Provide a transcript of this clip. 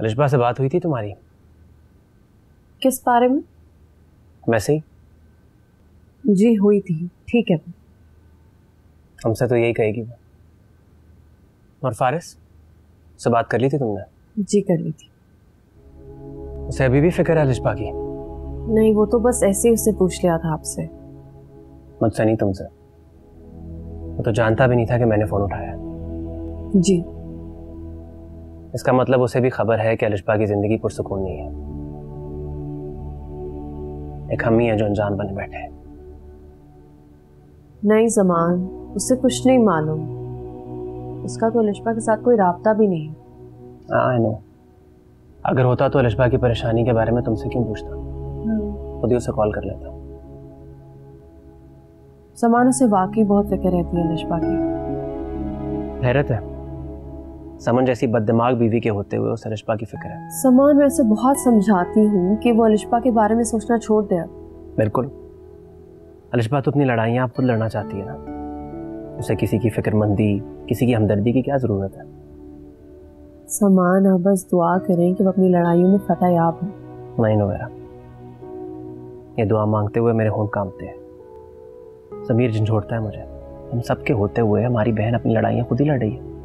अलिशबा से बात हुई थी तुम्हारी? किस बारे में? वैसे ही। जी हुई थी। ठीक है। हमसे तो यही कहेगी वो। और फारिस से बात कर ली थी तुमने? जी कर ली थी। उसे अभी भी फ़िक्र है अलिशबा की? नहीं वो तो बस ऐसे ही उससे पूछ लिया था आपसे। मुझसे नहीं तुमसे। वो तो जानता भी नहीं था कि मैंने फ़ोन उठाया। जी। इसका मतलब उसे भी खबर है कि अलिशबा की ज़िंदगी पुरसकून नहीं है। एक हम ही है जो अनजान बने बैठे हैं। नहीं जमान उससे कुछ नहीं मालूम। उसका तो अलिशबा के साथ कोई राबता भी नहीं। आई नो अगर होता तो अलिशबा की परेशानी के बारे में तुमसे क्यों पूछता? खुद ही उसे कॉल कर लेता। जमान उसे वाकई बहुत फ़िक्र रहती है अलिशबा की। हैरत है। समन जैसी बददिमाग बीवी के होते हुए उसे अलिशबा की फ़िक्र है। समान मैं उसे बहुत समझाती हूँ कि वो अलिशबा के बारे में सोचना छोड़ दे। बिल्कुल। अलिशबा तो अपनी लड़ाइयाँ आप खुद लड़ना चाहती है ना। उसे किसी की फिक्रमंदी किसी की हमदर्दी की क्या ज़रूरत है? समान आप बस दुआ करें कि वो अपनी लड़ाइयों में फतेह याब हो। नहीं नो मेरा ये दुआ मांगते हुए मेरे होंठ कांपते हैं। समीर झंझोड़ता है मुझे। हम सबके होते हुए हमारी बहन अपनी लड़ाइयाँ खुद ही लड़ रही है।